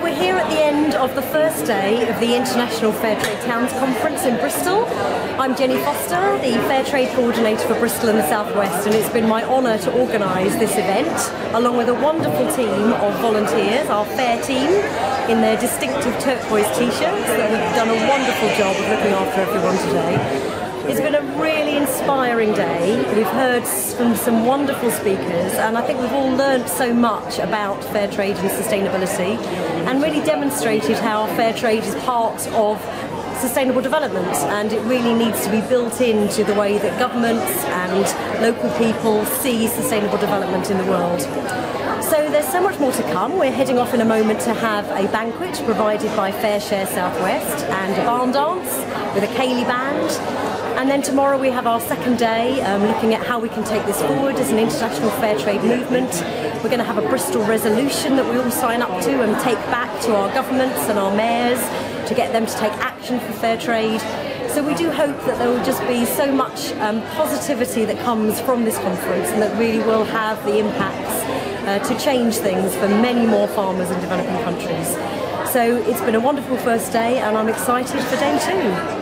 here at the end of the first day of the International Fair Trade Towns Conference in Bristol. I'm Jenny Foster, the Fair Trade Coordinator for Bristol and the Southwest, and it's been my honour to organise this event along with a wonderful team of volunteers, our fair team, in their distinctive turquoise t-shirts that have done a wonderful job of looking after everyone today. It's been a really inspiring day. We've heard from some wonderful speakers, and I think we've all learned so much about fair trade and sustainability, and really demonstrated how fair trade is part of sustainable development and it really needs to be built into the way that governments and local people see sustainable development in the world. So there's so much more to come. We're heading off in a moment to have a banquet provided by FareShare Southwest and a barn dance with a ceilidh band and then tomorrow we have our second day um, looking at how we can take this forward as an international fair trade movement. We're going to have a Bristol resolution that we all sign up to and take back to our governments and our mayors to get them to take action for fair trade. So we do hope that there will just be so much um, positivity that comes from this conference and that really will have the impacts uh, to change things for many more farmers in developing countries. So it's been a wonderful first day and I'm excited for day two.